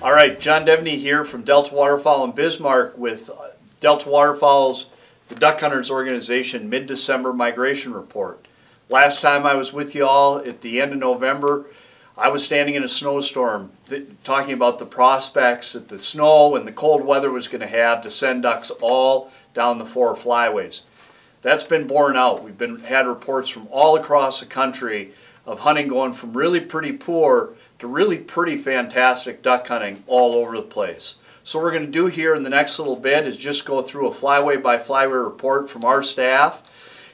All right, John Devney here from Delta Waterfowl in Bismarck with uh, Delta Waterfowl's, the Duck Hunters Organization mid-December migration report. Last time I was with you all at the end of November, I was standing in a snowstorm talking about the prospects that the snow and the cold weather was going to have to send ducks all down the four flyways. That's been borne out. We've been had reports from all across the country of hunting going from really pretty poor to really pretty fantastic duck hunting all over the place. So what we're going to do here in the next little bit is just go through a flyway by flyway report from our staff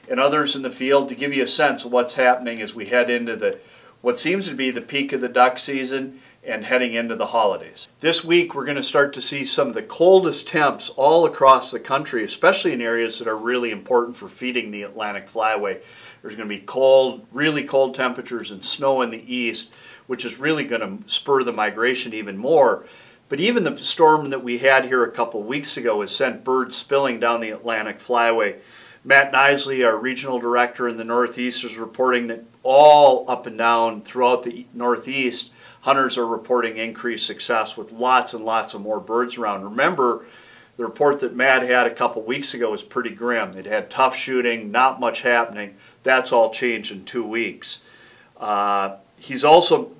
and others in the field to give you a sense of what's happening as we head into the what seems to be the peak of the duck season and heading into the holidays. This week we're going to start to see some of the coldest temps all across the country, especially in areas that are really important for feeding the Atlantic flyway. There's going to be cold, really cold temperatures and snow in the east, which is really going to spur the migration even more. But even the storm that we had here a couple weeks ago has sent birds spilling down the Atlantic flyway. Matt Nisley, our regional director in the Northeast, is reporting that all up and down throughout the Northeast, hunters are reporting increased success with lots and lots of more birds around. Remember, the report that Matt had a couple weeks ago was pretty grim. It had tough shooting, not much happening. That's all changed in two weeks. Uh, he's also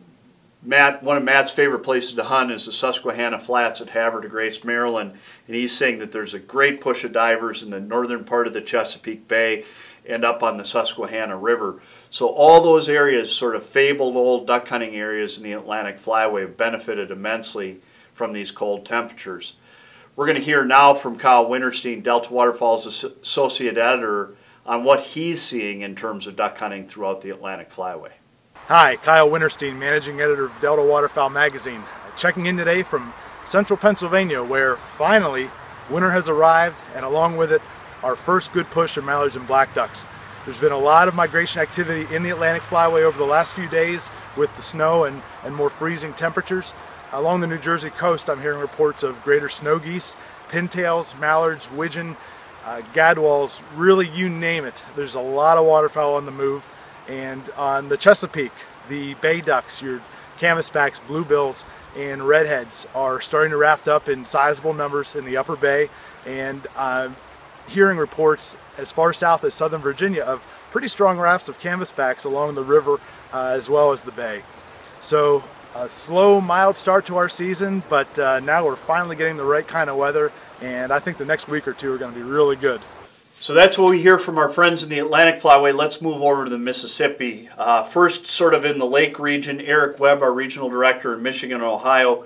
Matt, one of Matt's favorite places to hunt is the Susquehanna Flats at Havre Grace, Maryland, and he's saying that there's a great push of divers in the northern part of the Chesapeake Bay and up on the Susquehanna River. So all those areas, sort of fabled old duck hunting areas in the Atlantic Flyway, have benefited immensely from these cold temperatures. We're going to hear now from Kyle Wintersteen, Delta Waterfowl's associate editor, on what he's seeing in terms of duck hunting throughout the Atlantic Flyway. Hi, Kyle Wintersteen, managing editor of Delta Waterfowl Magazine. Checking in today from central Pennsylvania where finally winter has arrived and along with it our first good push of mallards and black ducks. There's been a lot of migration activity in the Atlantic Flyway over the last few days with the snow and, and more freezing temperatures. Along the New Jersey coast I'm hearing reports of greater snow geese, pintails, mallards, widgeon, uh, gadwalls, really you name it. There's a lot of waterfowl on the move and on the Chesapeake, the bay ducks, your canvasbacks, bluebills, and redheads are starting to raft up in sizable numbers in the upper bay. And uh, hearing reports as far south as southern Virginia of pretty strong rafts of canvasbacks along the river uh, as well as the bay. So a slow, mild start to our season, but uh, now we're finally getting the right kind of weather, and I think the next week or two are going to be really good. So that's what we hear from our friends in the Atlantic Flyway. Let's move over to the Mississippi. Uh, first, sort of in the lake region, Eric Webb, our regional director in Michigan and Ohio,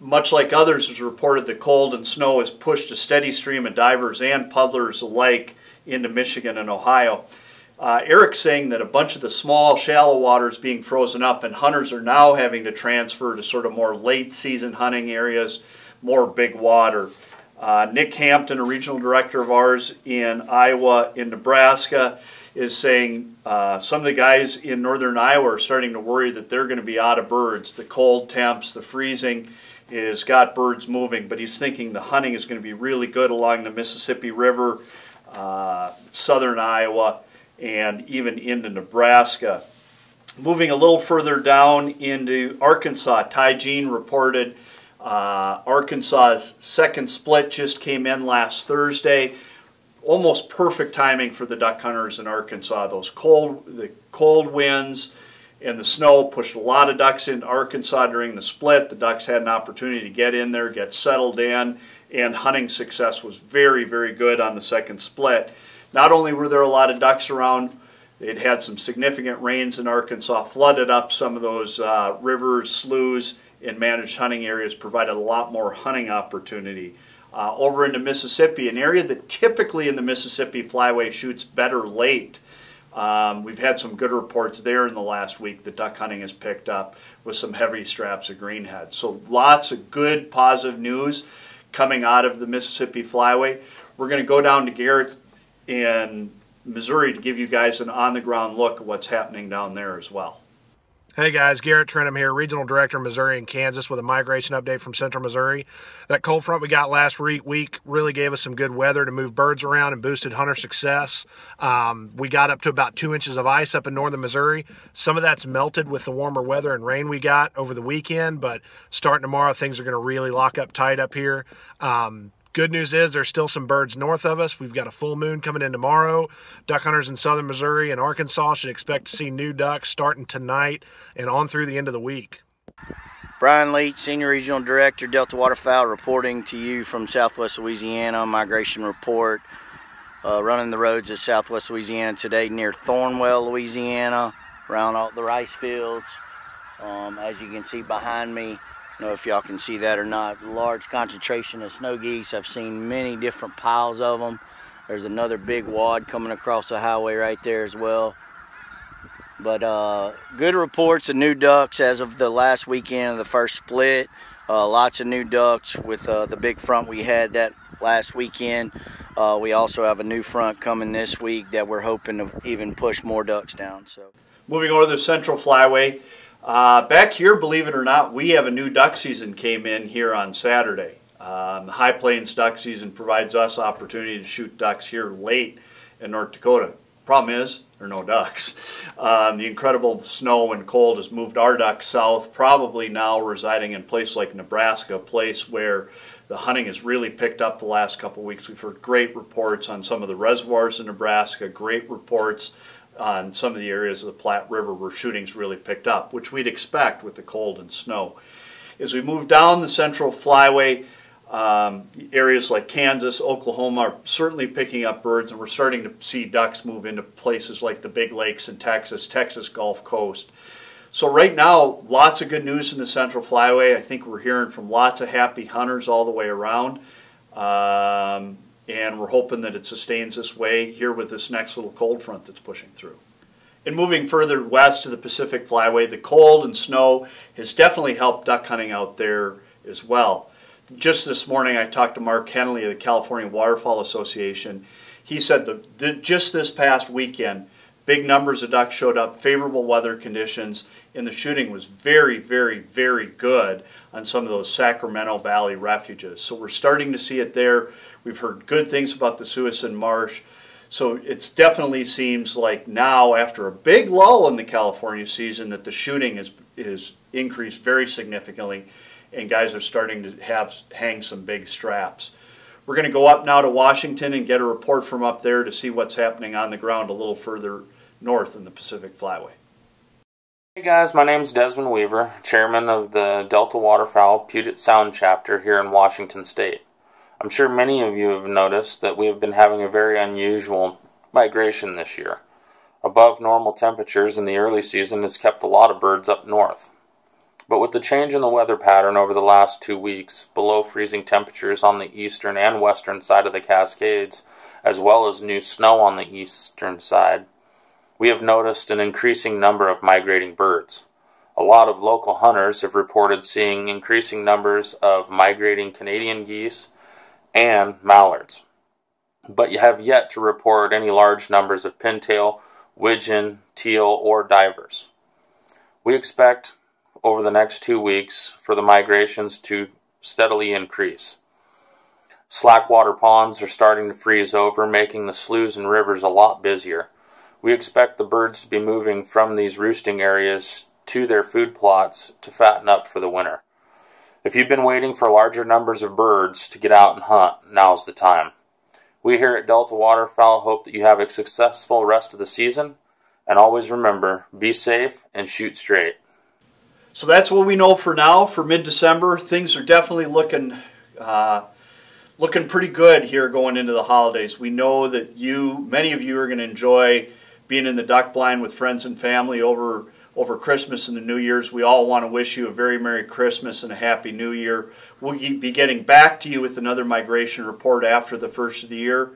much like others, has reported that cold and snow has pushed a steady stream of divers and puddlers alike into Michigan and Ohio. Uh, Eric's saying that a bunch of the small, shallow waters being frozen up, and hunters are now having to transfer to sort of more late season hunting areas, more big water. Uh, Nick Hampton, a regional director of ours in Iowa, in Nebraska, is saying uh, some of the guys in northern Iowa are starting to worry that they're going to be out of birds. The cold temps, the freezing has got birds moving, but he's thinking the hunting is going to be really good along the Mississippi River, uh, southern Iowa, and even into Nebraska. Moving a little further down into Arkansas, Ty Jean reported uh, Arkansas's second split just came in last Thursday. Almost perfect timing for the duck hunters in Arkansas. Those cold, the cold winds and the snow pushed a lot of ducks into Arkansas during the split. The ducks had an opportunity to get in there, get settled in, and hunting success was very, very good on the second split. Not only were there a lot of ducks around, it had some significant rains in Arkansas, flooded up some of those uh, rivers, sloughs, in managed hunting areas provide a lot more hunting opportunity. Uh, over into Mississippi, an area that typically in the Mississippi flyway shoots better late. Um, we've had some good reports there in the last week that duck hunting has picked up with some heavy straps of greenhead. So lots of good positive news coming out of the Mississippi flyway. We're going to go down to Garrett in Missouri to give you guys an on-the-ground look at what's happening down there as well. Hey guys, Garrett Trenham here, Regional Director Missouri and Kansas with a migration update from Central Missouri. That cold front we got last week really gave us some good weather to move birds around and boosted hunter success. Um, we got up to about two inches of ice up in northern Missouri. Some of that's melted with the warmer weather and rain we got over the weekend, but starting tomorrow, things are going to really lock up tight up here. Um, Good news is there's still some birds north of us. We've got a full moon coming in tomorrow. Duck hunters in southern Missouri and Arkansas should expect to see new ducks starting tonight and on through the end of the week. Brian Leach, Senior Regional Director, Delta Waterfowl, reporting to you from Southwest Louisiana, Migration Report. Uh, running the roads of Southwest Louisiana today near Thornwell, Louisiana, around all the rice fields. Um, as you can see behind me, know if y'all can see that or not. Large concentration of snow geese. I've seen many different piles of them. There's another big wad coming across the highway right there as well. But uh, good reports of new ducks as of the last weekend of the first split. Uh, lots of new ducks with uh, the big front we had that last weekend. Uh, we also have a new front coming this week that we're hoping to even push more ducks down. So, Moving over to the Central Flyway, uh, back here, believe it or not, we have a new duck season came in here on Saturday. Um, High Plains duck season provides us opportunity to shoot ducks here late in North Dakota. Problem is, there are no ducks. Um, the incredible snow and cold has moved our ducks south, probably now residing in place like Nebraska, a place where the hunting has really picked up the last couple weeks. We've heard great reports on some of the reservoirs in Nebraska, great reports on some of the areas of the Platte River where shootings really picked up, which we'd expect with the cold and snow. As we move down the central flyway, um, areas like Kansas, Oklahoma are certainly picking up birds, and we're starting to see ducks move into places like the Big Lakes in Texas, Texas Gulf Coast. So right now, lots of good news in the Central Flyway. I think we're hearing from lots of happy hunters all the way around. Um, and we're hoping that it sustains this way here with this next little cold front that's pushing through. And moving further west to the Pacific Flyway, the cold and snow has definitely helped duck hunting out there as well. Just this morning, I talked to Mark Hennelly of the California Waterfowl Association. He said that just this past weekend, big numbers of ducks showed up, favorable weather conditions, and the shooting was very, very, very good on some of those Sacramento Valley refuges. So we're starting to see it there. We've heard good things about the Suisun Marsh. So it definitely seems like now, after a big lull in the California season, that the shooting is, is increased very significantly and guys are starting to have hang some big straps. We're going to go up now to Washington and get a report from up there to see what's happening on the ground a little further north in the Pacific Flyway. Hey guys, my name is Desmond Weaver, chairman of the Delta Waterfowl Puget Sound chapter here in Washington State. I'm sure many of you have noticed that we have been having a very unusual migration this year. Above normal temperatures in the early season has kept a lot of birds up north. But with the change in the weather pattern over the last two weeks, below freezing temperatures on the eastern and western side of the Cascades, as well as new snow on the eastern side, we have noticed an increasing number of migrating birds. A lot of local hunters have reported seeing increasing numbers of migrating Canadian geese and mallards. But you have yet to report any large numbers of pintail, widgeon, teal, or divers. We expect over the next two weeks for the migrations to steadily increase. Slackwater ponds are starting to freeze over, making the sloughs and rivers a lot busier. We expect the birds to be moving from these roosting areas to their food plots to fatten up for the winter. If you've been waiting for larger numbers of birds to get out and hunt, now's the time. We here at Delta Waterfowl hope that you have a successful rest of the season, and always remember, be safe and shoot straight. So that's what we know for now for mid-December. Things are definitely looking uh, looking pretty good here going into the holidays. We know that you, many of you, are going to enjoy being in the duck blind with friends and family over over Christmas and the New Year's. We all want to wish you a very Merry Christmas and a Happy New Year. We'll be getting back to you with another migration report after the first of the year.